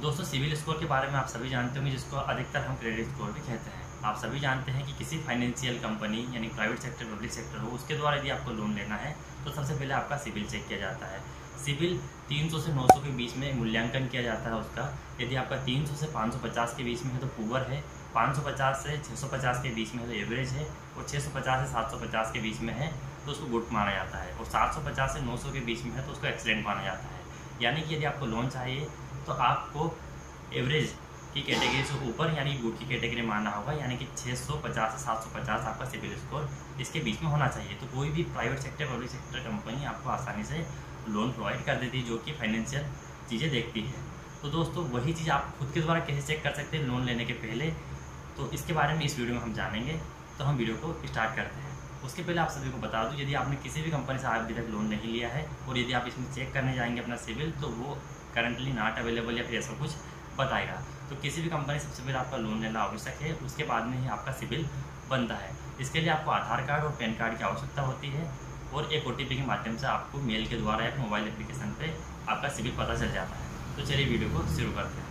दोस्तों, civil score के बारे में आप सभी जानते होंगे, जिसको अधिकतर हम क्रेडिट स्कोर भी कहते हैं। आप सभी जानते हैं कि किसी फाइनेंशियल कंपनी यानी प्राइवेट सेक्टर पब्लिक सेक्टर हो, उसके द्वारा यदि आपको लोन लेना है तो सबसे पहले आपका सिविल चेक किया जाता है। सिविल 300 से 900 के बीच में मूल्यांकन किया जाता है उसका। यदि आपका 300 से 550 के बीच में है तो पुअर है। 550 से 650 के बीच में है तो एवरेज है। और 650 से 750 के बीच में है तो उसको गुड माना जाता है। और 750 से 900 के बीच में है तो उसको एक्सीलेंट माना जाता है। यानी कि यदि आपको लोन चाहिए तो आपको एवरेज की कैटेगरी से ऊपर, यानी गुड की कैटेगरी मानना होगा, यानी कि 650 से 750 आपका सिविल स्कोर इसके बीच में होना चाहिए। तो कोई भी private sector public sector company आपको आसानी से लोन प्रोवाइड कर देती है, जो कि फाइनेंशियल चीज़ें देखती है। तो दोस्तों, वही चीज़ आप खुद के द्वारा कैसे चेक कर सकते हैं लोन लेने के पहले? तो इसके बारे में इस वीडियो में हम जानेंगे। तो हम वीडियो को स्टार्ट करते हैं। उसके पहले आप सभी को बता दूँ, यदि आपने किसी भी कंपनी से अभी तक लोन नहीं लिया है, और यदि आप इसमें चेक करने जाएँगे अपना सिविल तो वो करंटली नॉट अवेलेबल या फिर ऐसा कुछ बताएगा। तो किसी भी कंपनी सबसे पहले आपका लोन लेना आवश्यक है, उसके बाद में ही आपका सिविल बनता है। इसके लिए आपको आधार कार्ड और पैन कार्ड की आवश्यकता होती है और एक ओटीपी के माध्यम से आपको मेल के द्वारा या मोबाइल एप्लीकेशन पर आपका सिविल पता चल जाता है। तो चलिए वीडियो को शुरू करते हैं।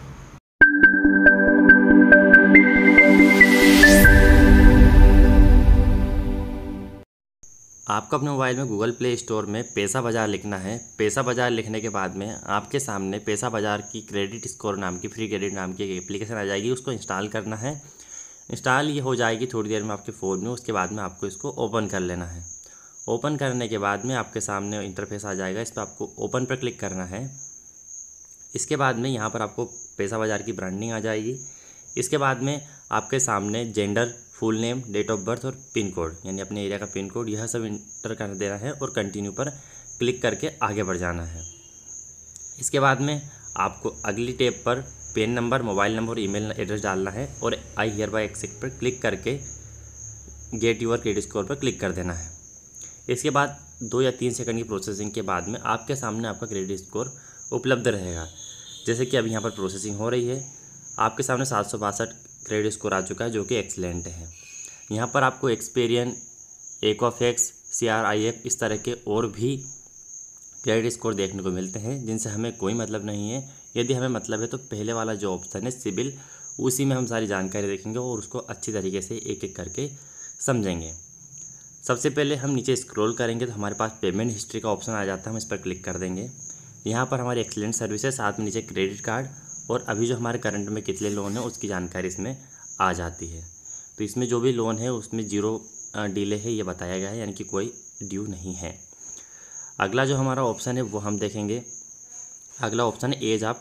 आपको अपने मोबाइल में गूगल प्ले स्टोर में पैसा बाज़ार लिखना है। पैसा बाज़ार लिखने के बाद में आपके सामने पैसा बाज़ार की क्रेडिट स्कोर नाम की, फ्री क्रेडिट नाम की एक एप्लीकेशन आ जाएगी, उसको इंस्टॉल करना है। इंस्टॉल ये हो जाएगी थोड़ी देर में आपके फ़ोन में, उसके बाद में आपको इसको ओपन कर लेना है। ओपन करने के बाद में आपके सामने इंटरफेस आ जाएगा, इस पर आपको ओपन पर क्लिक करना है। इसके बाद में यहाँ पर आपको पैसा बाज़ार की ब्रांडिंग आ जाएगी। इसके बाद में आपके सामने gender full name date of birth और पिन कोड यानी अपने एरिया का पिन कोड यह सब इंटर कर देना है और कंटिन्यू पर क्लिक करके आगे बढ़ जाना है। इसके बाद में आपको अगली टेप पर पेन नंबर मोबाइल नंबर और ईमेल एड्रेस डालना है और आई हियर बाई एक्सेप्ट पर क्लिक करके गेट यूर क्रेडिट स्कोर पर क्लिक कर देना है। इसके बाद दो या तीन सेकंड की प्रोसेसिंग के बाद में आपके सामने आपका क्रेडिट स्कोर उपलब्ध रहेगा। जैसे कि अभी यहाँ पर प्रोसेसिंग हो रही है, आपके सामने सात सौ बासठ क्रेडिट स्कोर आ चुका है, जो कि एक्सलेंट है। यहाँ पर आपको Experian X C R I F इस तरह के और भी क्रेडिट स्कोर देखने को मिलते हैं, जिनसे हमें कोई मतलब नहीं है। यदि हमें मतलब है तो पहले वाला जो ऑप्शन है सिविल उसी में हम सारी जानकारी देखेंगे और उसको अच्छी तरीके से एक एक करके समझेंगे। सबसे पहले हम नीचे स्क्रॉल करेंगे तो हमारे पास पेमेंट हिस्ट्री का ऑप्शन आ जाता है, हम इस पर क्लिक कर देंगे। यहाँ पर हमारी एक्सीलेंट सर्विस है, साथ में नीचे क्रेडिट कार्ड और अभी जो हमारे करंट में कितने लोन है, उसकी जानकारी इसमें आ जाती है। तो इसमें जो भी लोन है, उसमें ज़ीरो डीले है, ये बताया गया है, यानी कि कोई ड्यू नहीं है। अगला जो हमारा ऑप्शन है, वो हम देखेंगे। अगला ऑप्शन है एज ऑफ़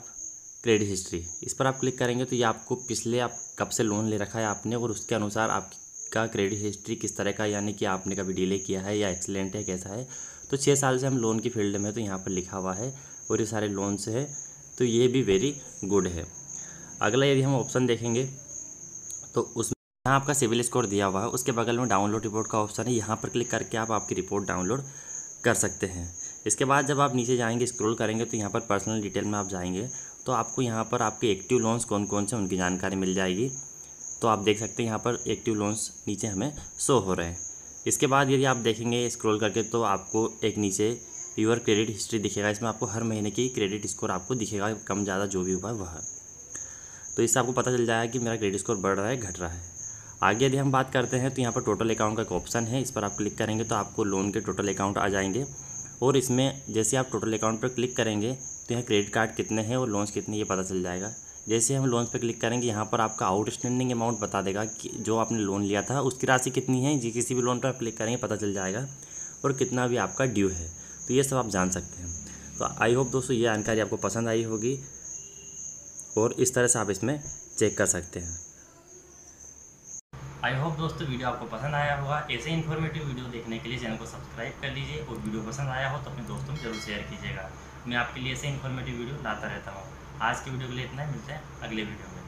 क्रेडिट हिस्ट्री इस पर आप क्लिक करेंगे तो ये आपको पिछले आप कब से लोन ले रखा है आपने, और उसके अनुसार आपका क्रेडिट हिस्ट्री किस तरह का, यानी कि आपने कभी डिले किया है या एक्सीलेंट है, कैसा है। तो छः साल से हम लोन की फ़ील्ड में तो यहाँ पर लिखा हुआ है, और ये सारे लोन्स है। तो ये भी वेरी गुड है। अगला यदि हम ऑप्शन देखेंगे तो उसमें यहाँ आपका सिविल स्कोर दिया हुआ है, उसके बगल में डाउनलोड रिपोर्ट का ऑप्शन है, यहाँ पर क्लिक करके आप आपकी रिपोर्ट डाउनलोड कर सकते हैं। इसके बाद जब आप नीचे जाएँगे स्क्रॉल करेंगे तो यहाँ पर पर्सनल डिटेल में आप जाएँगे तो आपको यहाँ पर आपके एक्टिव लोन्स कौन कौन से उनकी जानकारी मिल जाएगी। तो आप देख सकते हैं यहाँ पर एक्टिव लोन्स नीचे हमें शो हो रहे हैं। इसके बाद यदि आप देखेंगे स्क्रॉल करके तो आपको एक नीचे यूर क्रेडिट हिस्ट्री दिखेगा। इसमें आपको हर महीने की क्रेडिट स्कोर आपको दिखेगा, कम, ज़्यादा, जो भी हुआ, वह। तो इससे आपको पता चल जाएगा कि मेरा क्रेडिट स्कोर बढ़ रहा है, घट रहा है। आगे यदि हम बात करते हैं तो यहाँ पर टोटल अकाउंट का एक ऑप्शन है। इस पर आप क्लिक करेंगे तो आपको लोन के टोटल अकाउंट आ जाएँगे। और इसमें जैसे आप टोटल अकाउंट पर क्लिक करेंगे तो यहाँ क्रेडिट कार्ड कितने हैं और लोन्स कितने, ये पता चल जाएगा। जैसे हम लोन्स पर क्लिक करेंगे, यहाँ पर आपका आउटस्टैंडिंग अमाउंट बता देगा कि जो आपने लोन लिया था, उसकी राशि कितनी है? जी किसी भी लोन पर आप क्लिक करेंगे, पता चल जाएगा। और कितना भी आपका ड्यू है। तो ये सब आप जान सकते हैं। तो आई होप दोस्तों ये जानकारी आपको पसंद आई होगी और इस तरह से आप इसमें चेक कर सकते हैं। आई होप दोस्तों वीडियो आपको पसंद आया होगा। ऐसे इन्फॉर्मेटिव वीडियो देखने के लिए चैनल को सब्सक्राइब कर लीजिए और वीडियो पसंद आया हो तो अपने दोस्तों में ज़रूर शेयर कीजिएगा। मैं आपके लिए ऐसे इन्फॉर्मेटिव वीडियो लाता रहता हूँ। आज के वीडियो के लिए इतना ही। मिलते हैं अगले वीडियो में।